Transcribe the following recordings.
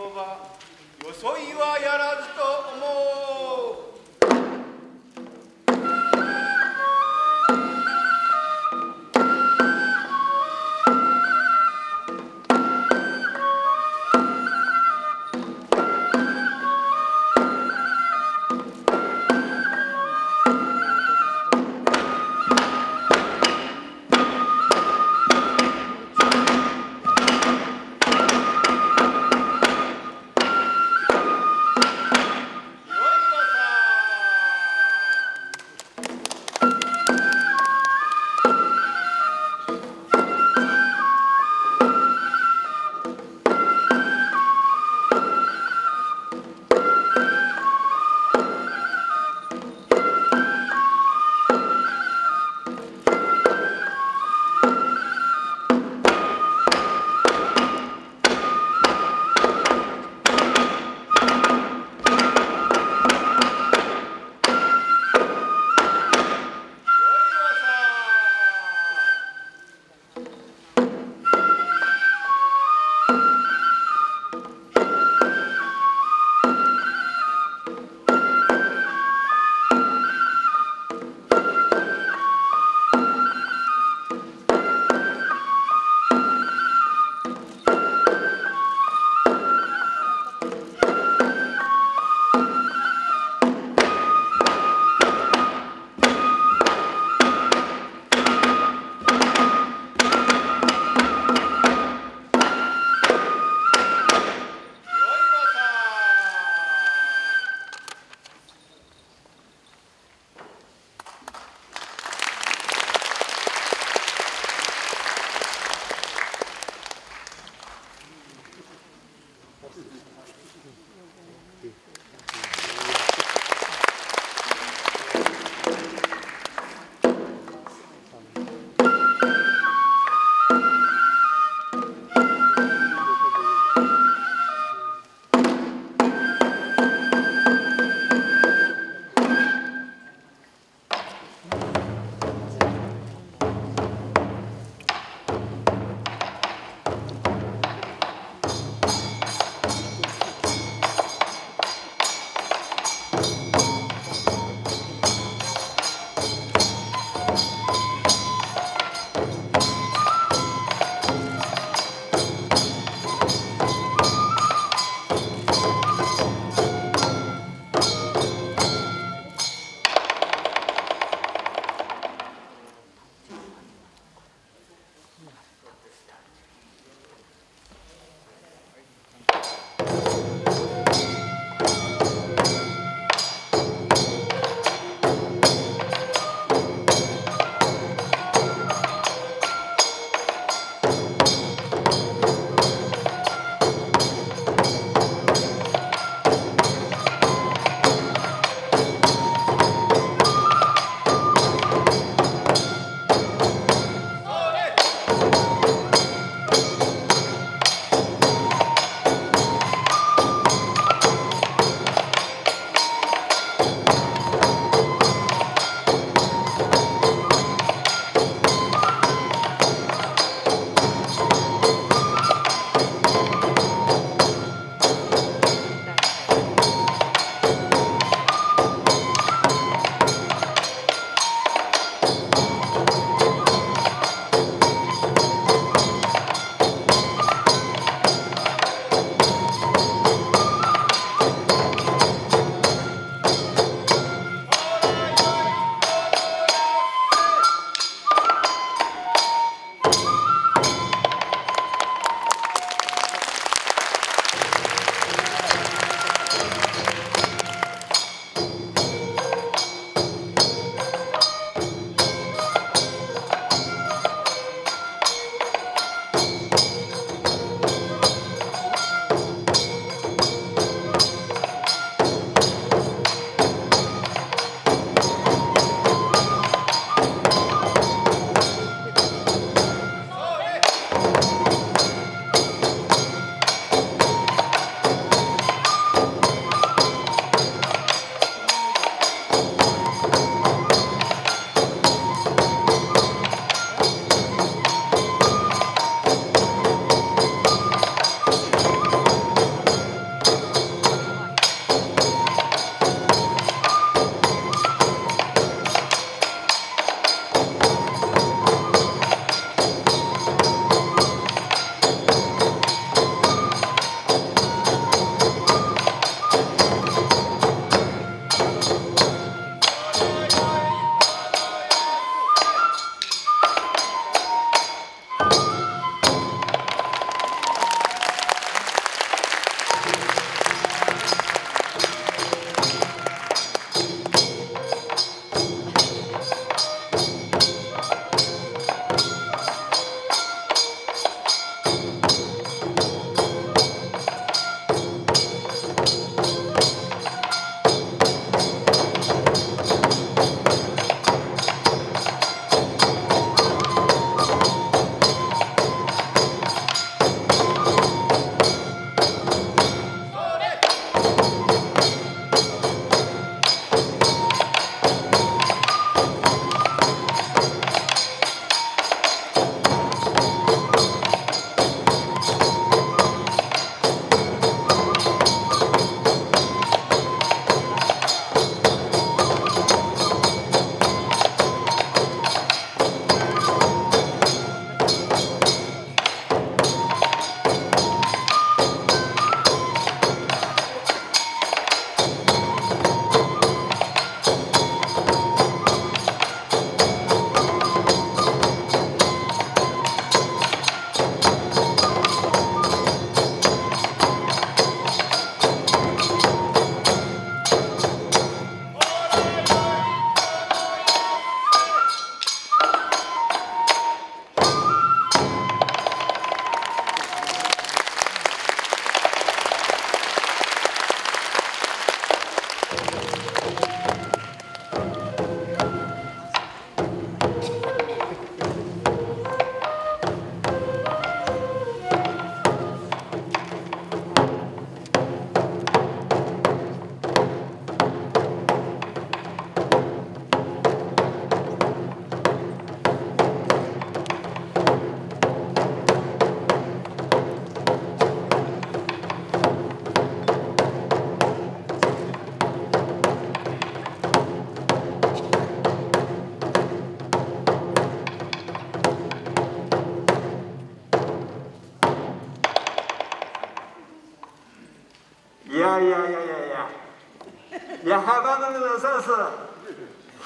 ようがよそいはやらずと思う。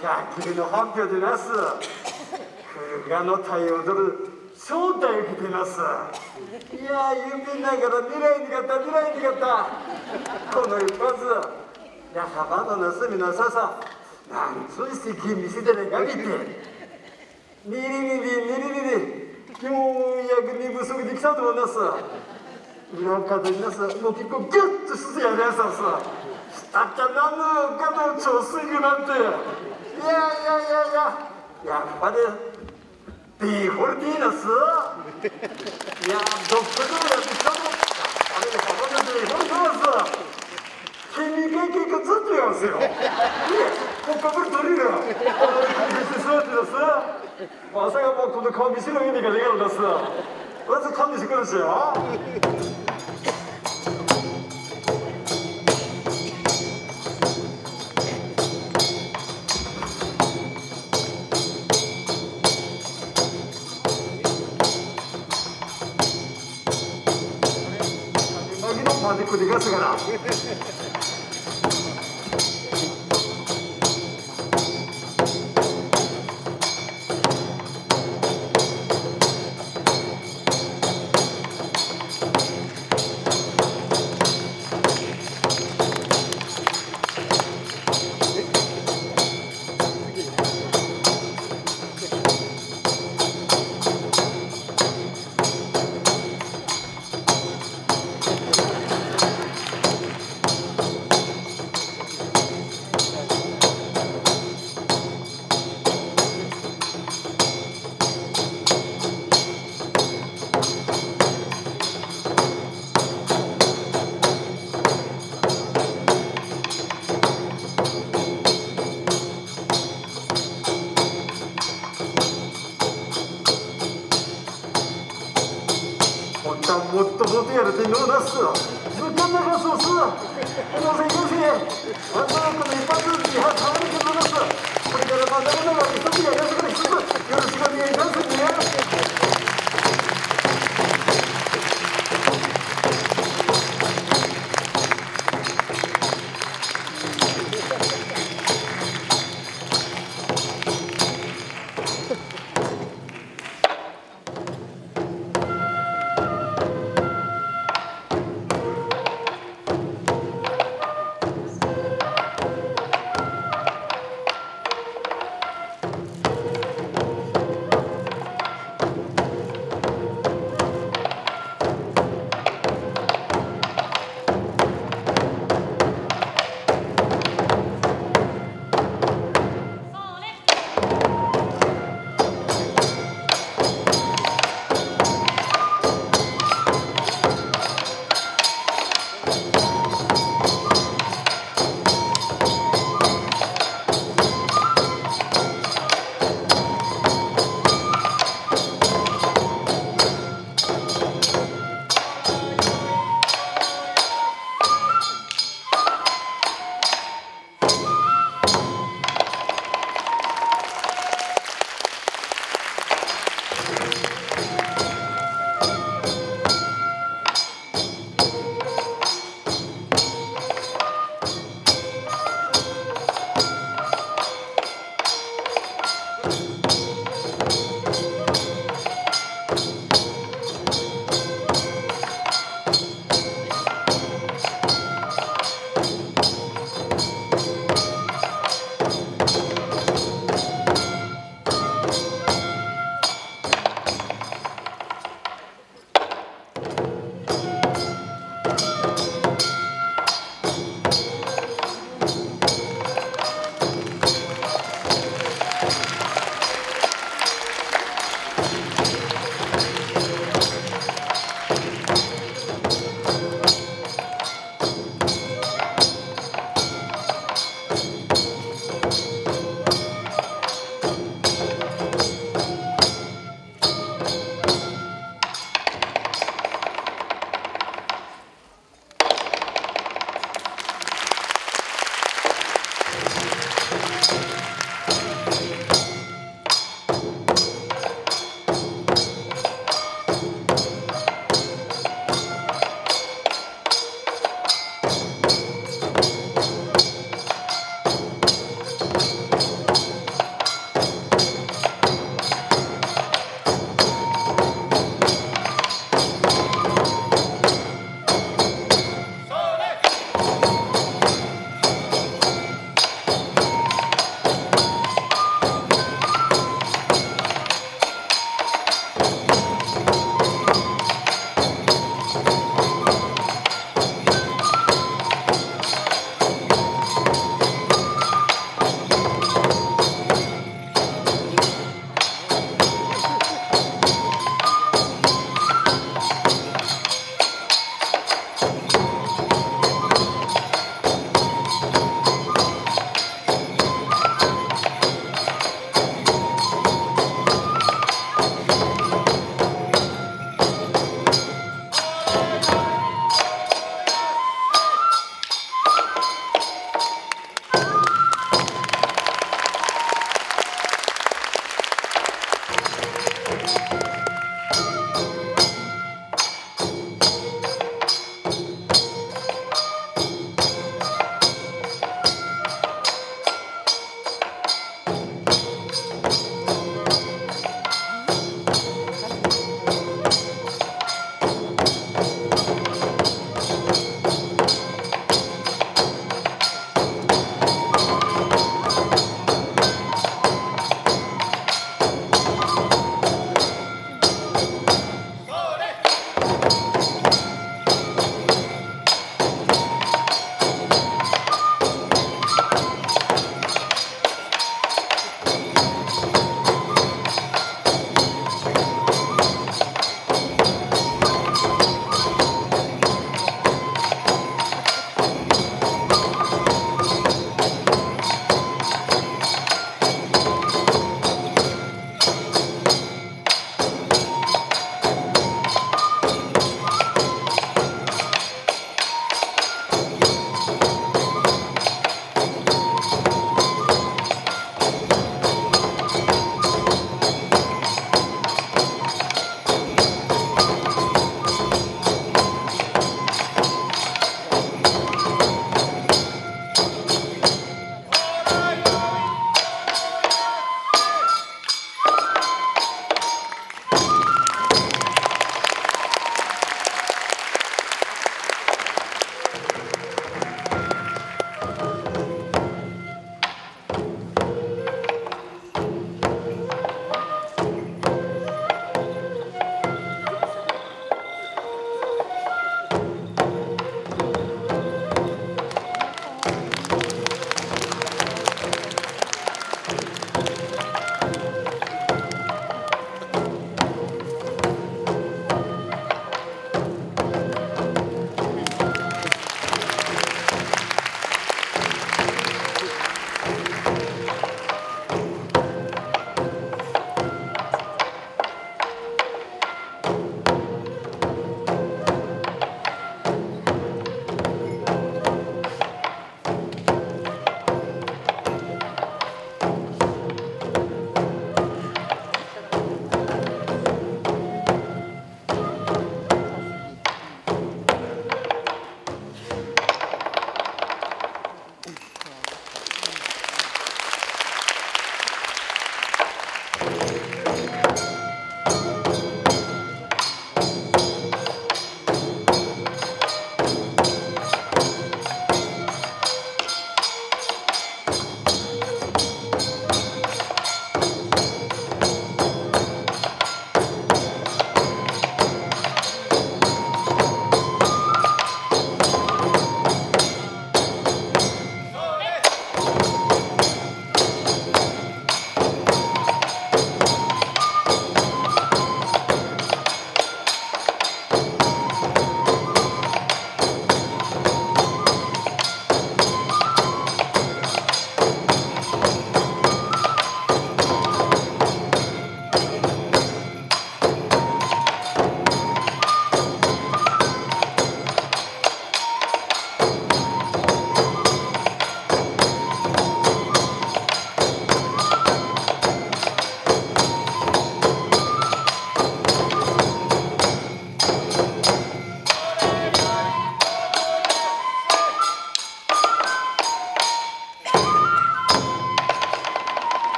100キロの発表でなす。古賀の対応どる正体を着てます。いや郵便ないから未来にがった未来にがった。この一発。やはばの盗みのささ。なんついして金見せてねがみてみりみりみりみり今日役に不足できたと思います。裏方になさもう結構ギュッとしてやるやつさしたっちゃ何のかの超水具なんて。いやいやいやいや。やっぱりビーホルティーナス？いやどっかでもやってきたのあれでここでビーホルティーナス君経験がずっとやますよ。いやここぶる取れるこのして座ってださまさかもうこの顔見せる意味ができるんださまず勘弁してくるんですよ。パニックでかすから。すす。もう